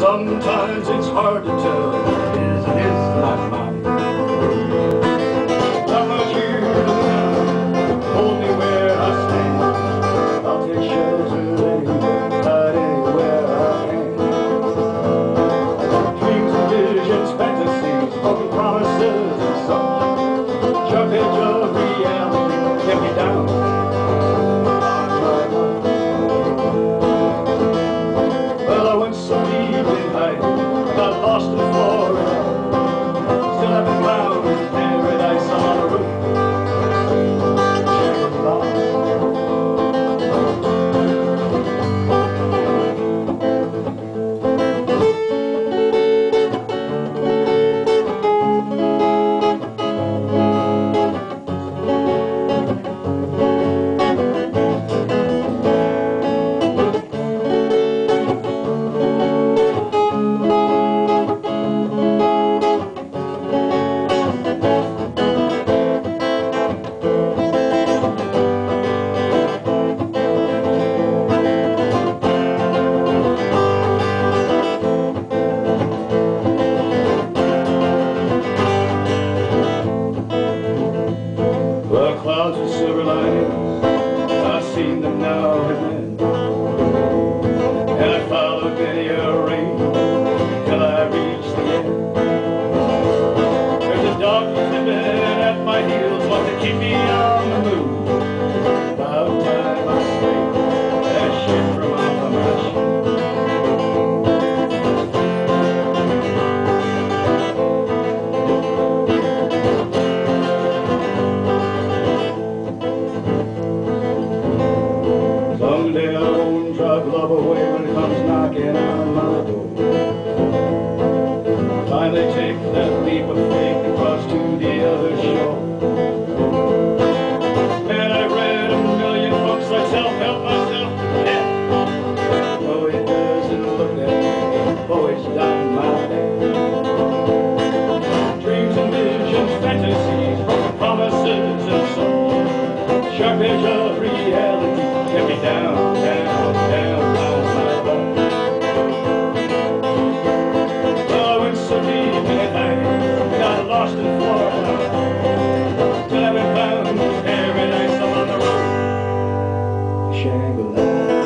Sometimes it's hard to tell love away when it comes knocking on my door. Finally take that leap of faith and cross to the other shore. And I read a million books help myself it doesn't my. Dreams and visions, fantasies. Shangri-La